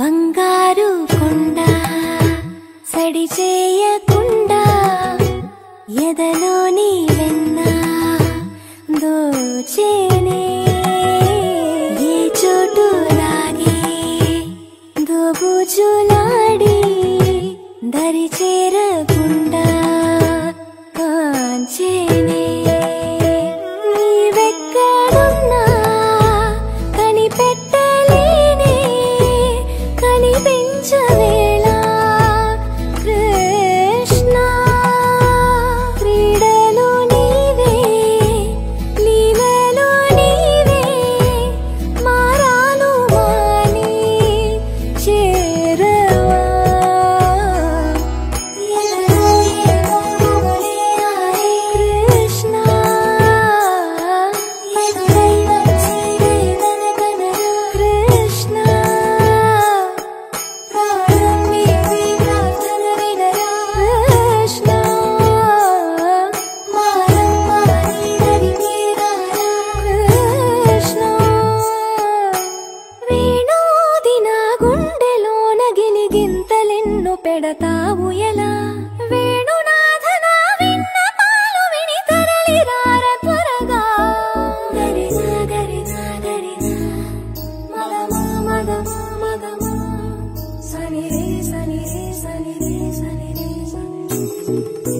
బంగారు కొండ సడి చేయకుండా ఎదలోని వెన్న దోచేని ఏ చోటు లాగే దోబుచులాడి దరి చేరకుండా 记 పెడతావు ఎలా? వేణునాథనా విన్న పాలు విని తరలిరార త్వరగా. గరిజా గరిజా గరిజా మగమా మగమా మగమా సని రే సని రే సని రే సని రే సని